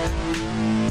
We'll